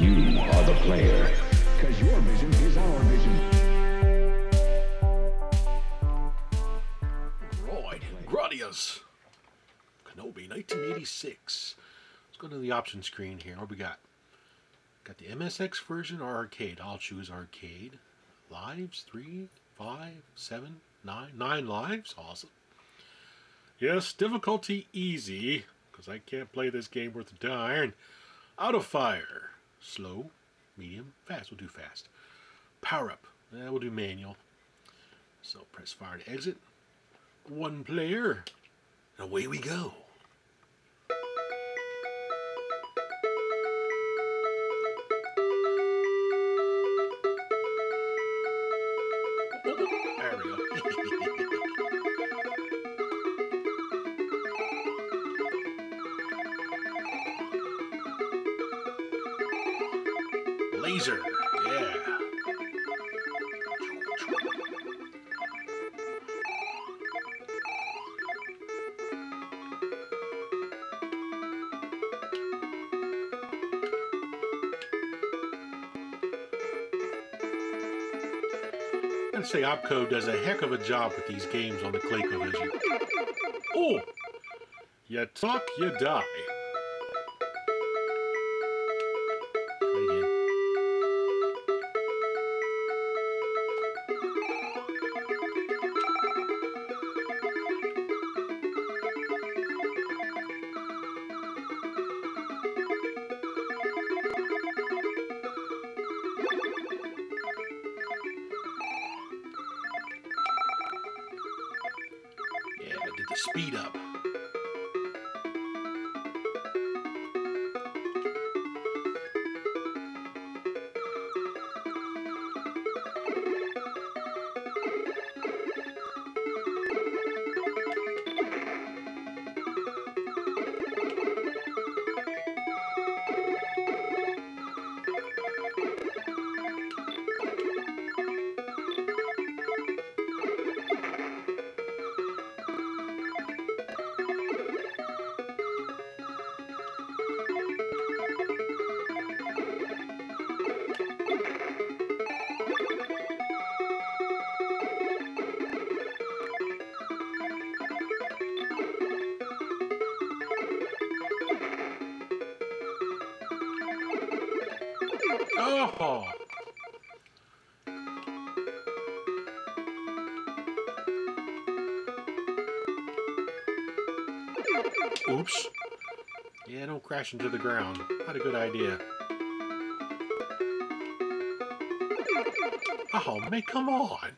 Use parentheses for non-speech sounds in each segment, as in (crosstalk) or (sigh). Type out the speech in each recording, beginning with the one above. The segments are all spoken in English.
You are the player. Because your vision is our vision. Right, Gradius. Konami, 1986. Let's go to the option screen here. What we got? Got the MSX version or arcade? I'll choose arcade. Lives, three, five, seven, nine, nine lives. Awesome. Yes, difficulty easy, because I can't play this game worth a darn. Out of fire. Slow, medium, fast. We'll do fast. Power up. Eh, we'll do manual. So press fire to exit. One player. And away we go. There we go. (laughs) Laser. Yeah. I'd say Opcode does a heck of a job with these games on the ColecoVision. Oh! You talk, you die. Speed up. Oh! Oops. Yeah, don't crash into the ground. Not a good idea. Oh, man, come on.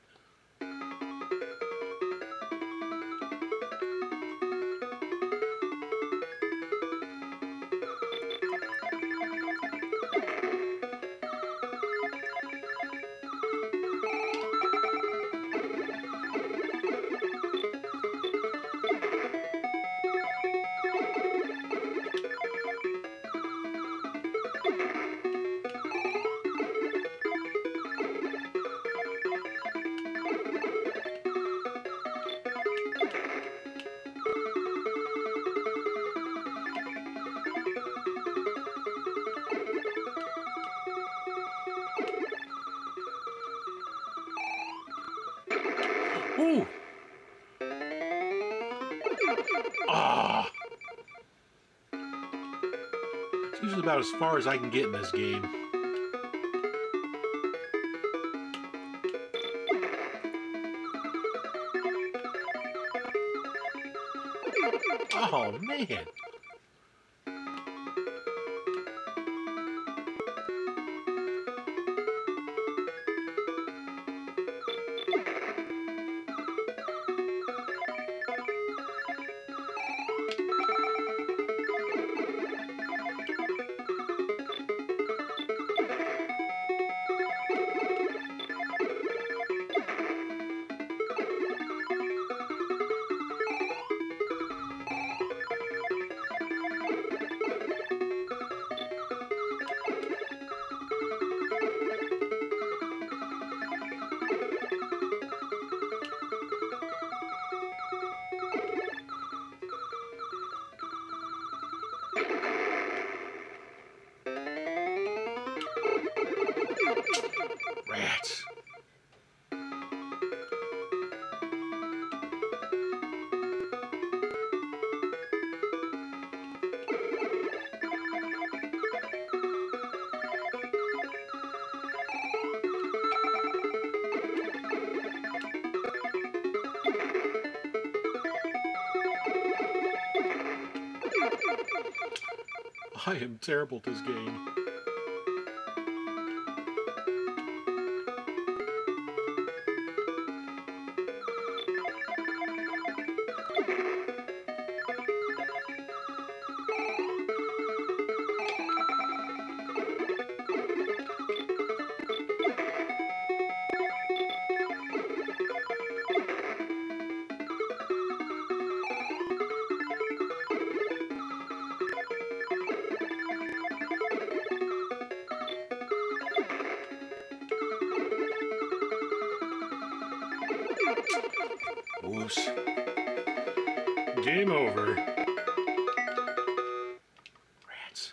Ooh! Ah! It's usually about as far as I can get in this game. Oh, man. I am terrible at this game. Whoops. Game over. Rats.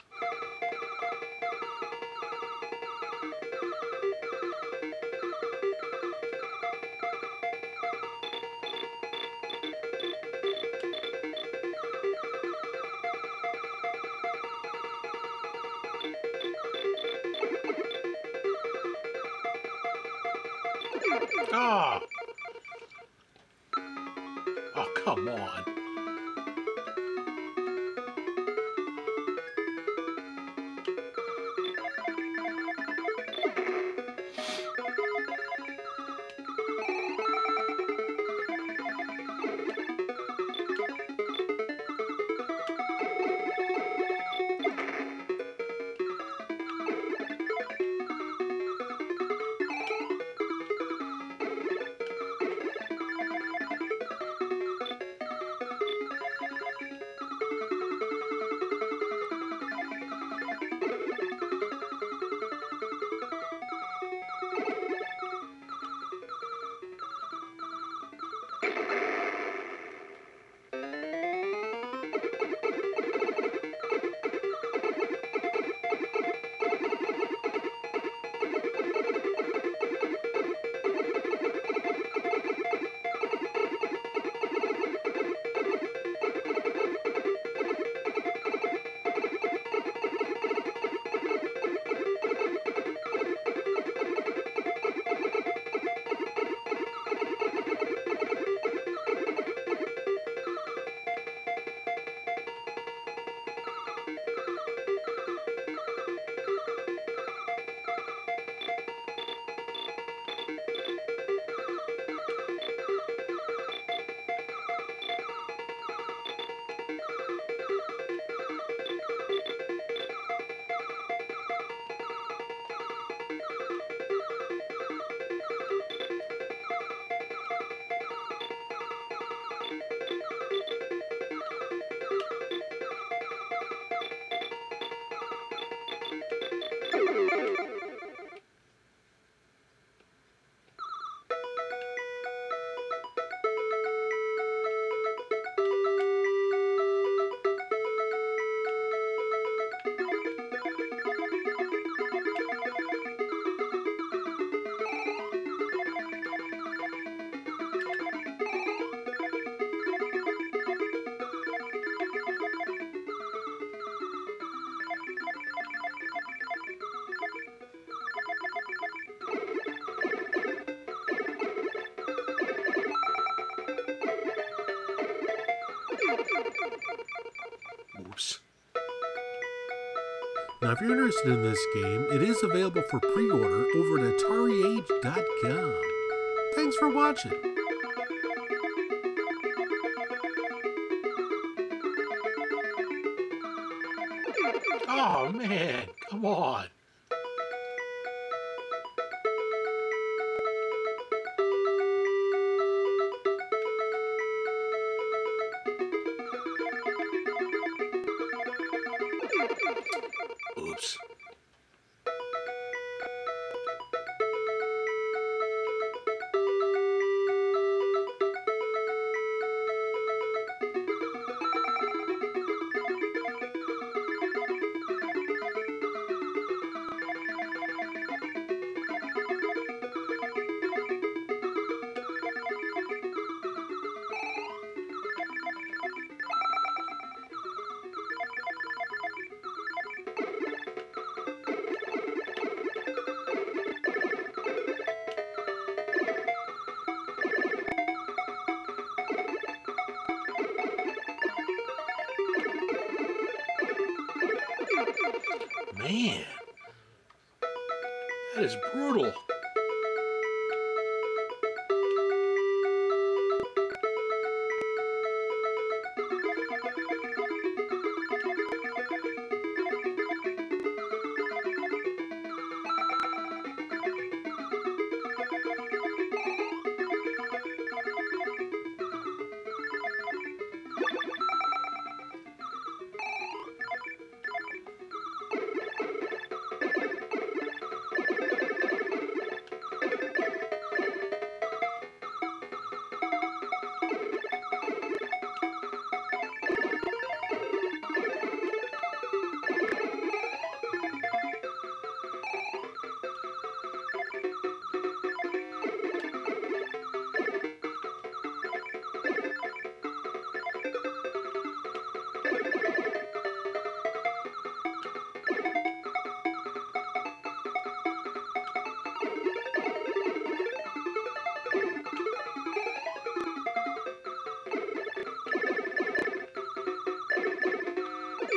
Ah! Come on. Now, if you're interested in this game, it is available for pre order over at AtariAge.com. Thanks for watching. Oh, man. Come on. Man, that is brutal.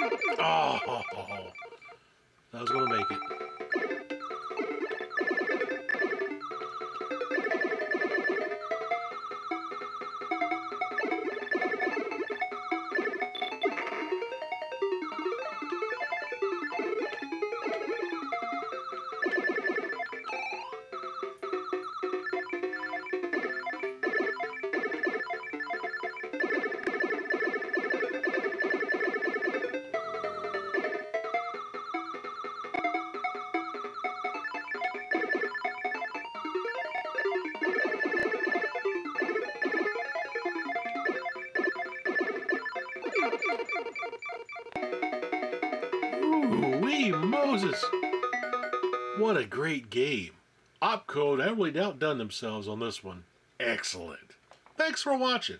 (laughs) Oh, that was going to make it. Moses! What a great game. Opcode really outdone themselves on this one. Excellent. Thanks for watching.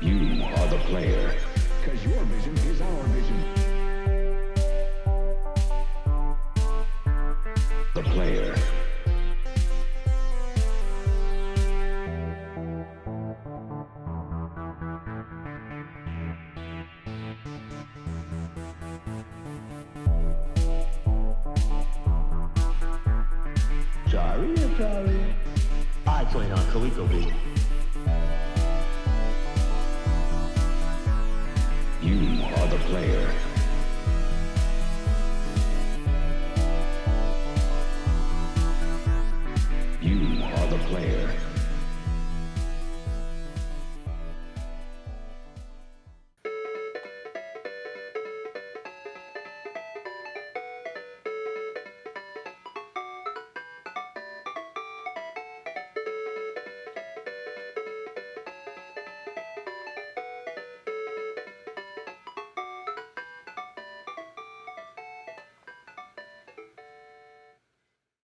You are the player. Because your vision is our vision. Sorry, sorry. I join on ColecoVision. You are the player.